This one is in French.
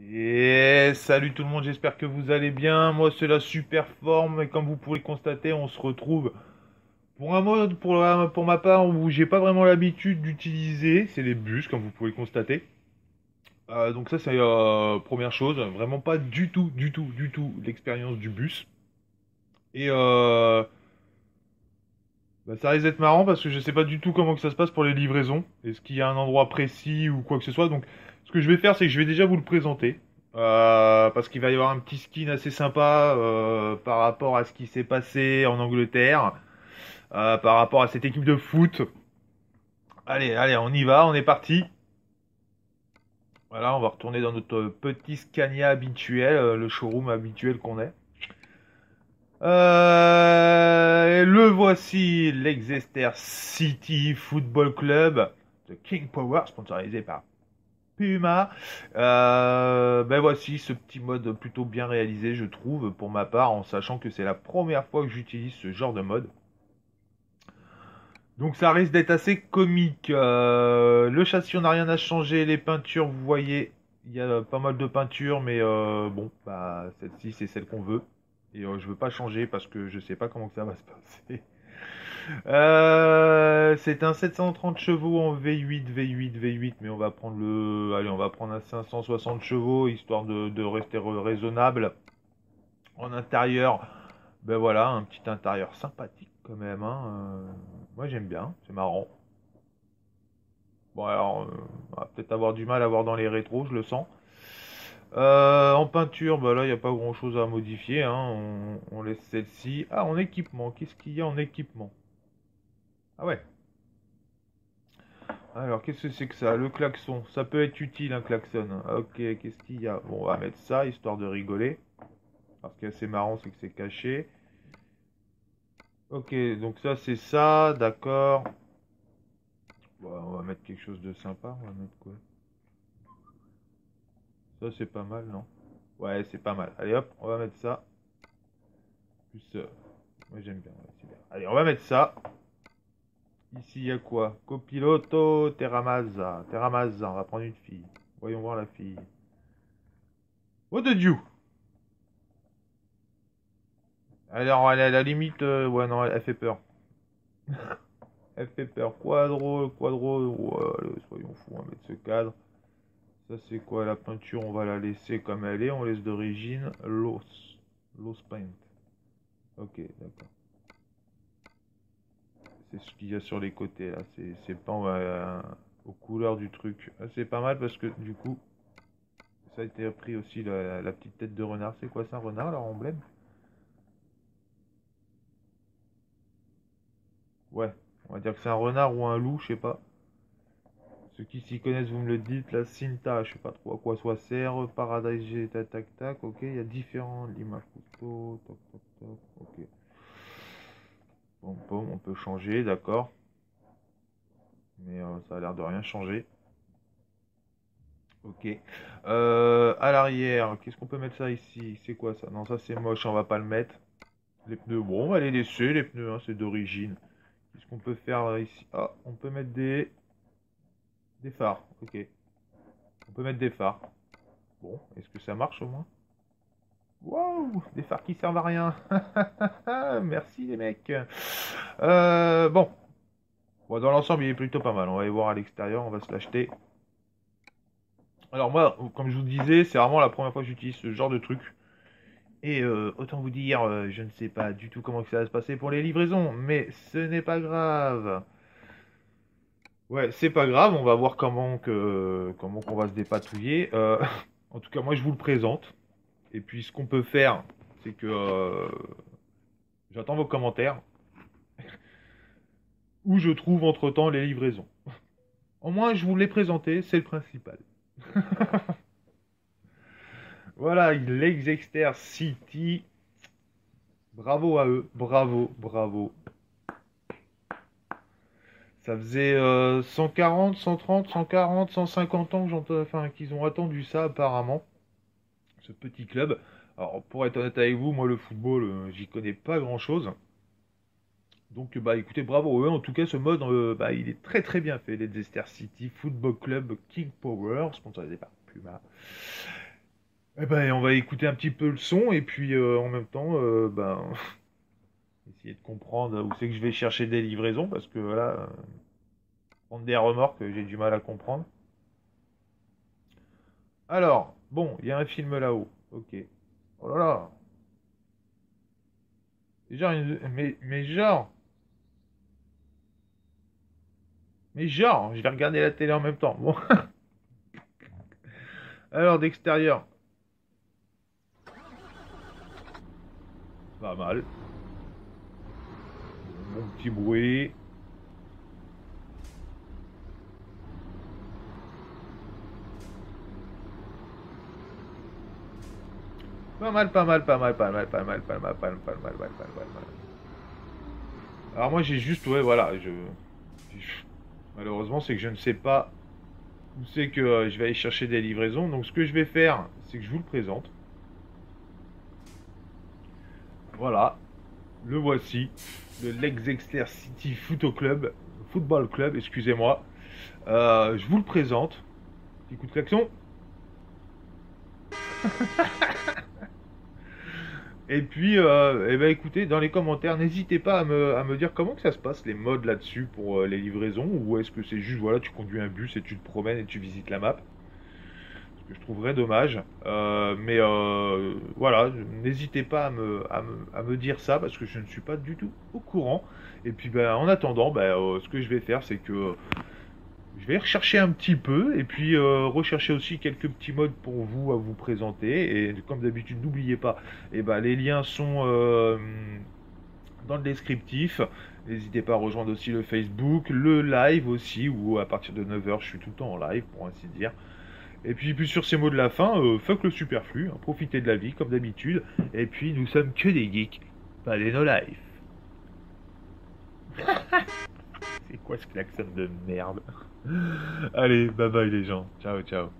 Et salut tout le monde, j'espère que vous allez bien. Moi, c'est la super forme et comme vous pouvez constater, on se retrouve pour un mode pour, pour ma part où j'ai pas vraiment l'habitude d'utiliser, c'est les bus, comme vous pouvez constater. Euh, donc ça, c'est euh, première chose, vraiment pas du tout, du tout, du tout l'expérience du bus. Et euh, bah, ça risque d'être marrant parce que je sais pas du tout comment ça se passe pour les livraisons. Est-ce qu'il y a un endroit précis ou quoi que ce soit? Donc ce que je vais faire, c'est que je vais déjà vous le présenter. Euh, parce qu'il va y avoir un petit skin assez sympa euh, par rapport à ce qui s'est passé en Angleterre, euh, par rapport à cette équipe de foot. Allez, allez, on y va, on est parti. Voilà, on va retourner dans notre petit Scania habituel, le showroom habituel qu'on est. Euh, le voici, l'Exeter City Football Club de King Power, sponsorisé par Puma. Euh, ben voici ce petit mode plutôt bien réalisé, je trouve, pour ma part, en sachant que c'est la première fois que j'utilise ce genre de mode. Donc ça risque d'être assez comique. Euh, le châssis, on n'a rien à changer. Les peintures, vous voyez, il y a pas mal de peintures, mais euh, bon, bah celle-ci, c'est celle qu'on veut. Et euh, je veux pas changer parce que je sais pas comment ça va se passer. Euh, c'est un 730 chevaux en V8, V8, V8, mais on va prendre le, allez, on va prendre un 560 chevaux histoire de, rester ra- raisonnable. En intérieur, ben voilà, un petit intérieur sympathique quand même. Hein. euh, moi j'aime bien, c'est marrant. Bon alors, on va peut-être avoir du mal à voir dans les rétros, je le sens. Euh, en peinture, bah là, il n'y a pas grand-chose à modifier. Hein. On, laisse celle-ci. Ah, en équipement, qu'est-ce qu'il y a en équipement? Ah ouais. Alors, qu'est-ce que c'est que ça? Le klaxon. Ça peut être utile, un klaxon. Ok, qu'est-ce qu'il y a? Bon, on va mettre ça, histoire de rigoler. Alors, ce qui est assez marrant, c'est que c'est caché. Ok, donc ça, c'est ça, d'accord. On va mettre quelque chose de sympa. On va mettre quoi? Ça, c'est pas mal, non? Ouais, c'est pas mal. Allez, hop, on va mettre ça. Plus, euh, moi, j'aime bien. Allez, on va mettre ça. Ici, il y a quoi? Copiloto Terramazza. Terramazza, on va prendre une fille. Voyons voir la fille. What did you? Alors, elle est à la limite, euh, ouais, non, elle, elle fait peur. Elle fait peur. Quadro, quadro, ouais, allez, soyons fous, on va mettre ce cadre. Ça, c'est quoi la peinture? On va la laisser comme elle est. On laisse d'origine Los. Los Paint. Ok, d'accord. C'est ce qu'il y a sur les côtés là. C'est peint euh, aux couleurs du truc. Ah, c'est pas mal parce que du coup, ça a été pris aussi la, la petite tête de renard. C'est quoi ça, un renard, leur emblème? Ouais, on va dire que c'est un renard ou un loup, je sais pas. Ceux qui s'y connaissent, vous me le dites. La Cinta, je sais pas trop à quoi ça sert. Paradise G, tac tac tac. Ok, il y a différents limes à couteau. Toc toc toc. Ok. Bon, bon, on peut changer, d'accord. Mais euh, ça a l'air de rien changer. Ok. Euh, à l'arrière, qu'est-ce qu'on peut mettre ça ici? C'est quoi ça? Non, ça c'est moche, on va pas le mettre. Les pneus, bon, on va les laisser, les pneus, hein, c'est d'origine. Qu'est-ce qu'on peut faire euh, ici? Ah, on peut mettre des, des phares. Ok. On peut mettre des phares. Bon, est-ce que ça marche au moins? Waouh, des phares qui servent à rien. Merci les mecs. Euh, bon. Dans l'ensemble, il est plutôt pas mal. On va aller voir à l'extérieur, on va se l'acheter. Alors moi, comme je vous disais, c'est vraiment la première fois que j'utilise ce genre de truc. Et euh, autant vous dire, euh, je ne sais pas du tout comment ça va se passer pour les livraisons, mais ce n'est pas grave. Ouais, c'est pas grave, on va voir comment que comment qu'on va se dépatouiller. Euh, en tout cas, moi je vous le présente. Et puis ce qu'on peut faire, c'est que euh, j'attends vos commentaires où je trouve entre-temps les livraisons. Au moins, je vous l'ai présenté, c'est le principal. Voilà, l'Exeter City. Bravo à eux, bravo, bravo. Ça faisait euh, 140, 130, 140, 150 ans qu'ils ont attendu ça apparemment, ce petit club. Alors, pour être honnête avec vous, moi le football, euh, j'y connais pas grand-chose. Donc, bah écoutez, bravo eux. En tout cas, ce mode, euh, bah, il est très très bien fait. Leicester City Football Club King Power, sponsorisé par Puma. Eh ben, on va écouter un petit peu le son et puis euh, en même temps, ben, essayer de comprendre où c'est que je vais chercher des livraisons parce que là, euh, prendre des remorques, j'ai du mal à comprendre. Alors, bon, il y a un film là-haut. Ok. Oh là là. Genre, mais, mais genre. Mais genre, je vais regarder la télé en même temps. Bon. Alors, d'extérieur. Pas mal. Bon petit bruit. Pas mal, pas mal, pas mal, pas mal, pas mal, pas mal, pas mal, pas mal, pas mal, pas mal. Alors moi j'ai juste, ouais, voilà, je... Malheureusement c'est que je ne sais pas où c'est que je vais aller chercher des livraisons. Donc ce que je vais faire, c'est que je vous le présente. Voilà, le voici, le Lexexter City Football Club, Football Club, excusez-moi. Euh, je vous le présente. Petit coup de klaxon. Et puis, euh, eh ben, écoutez, dans les commentaires, n'hésitez pas à me, à me dire comment que ça se passe, les modes là-dessus pour euh, les livraisons, ou est-ce que c'est juste, voilà, tu conduis un bus et tu te promènes et tu visites la map que je trouverais dommage. Euh, mais euh, voilà, n'hésitez pas à me, dire ça, parce que je ne suis pas du tout au courant. Et puis, ben, en attendant, ben, euh, ce que je vais faire, c'est que je vais rechercher un petit peu et puis rechercher aussi quelques petits modes pour vous à vous présenter. Et comme d'habitude, n'oubliez pas, eh ben, les liens sont dans le descriptif. N'hésitez pas à rejoindre aussi le Facebook, le live aussi, où à partir de 9h, je suis tout le temps en live, pour ainsi dire. Et puis, puis sur ces mots de la fin, euh, fuck le superflu, hein, profitez de la vie comme d'habitude. Et puis nous sommes que des geeks, pas des no life. C'est quoi ce klaxon de merde? Allez, bye bye les gens. Ciao, ciao.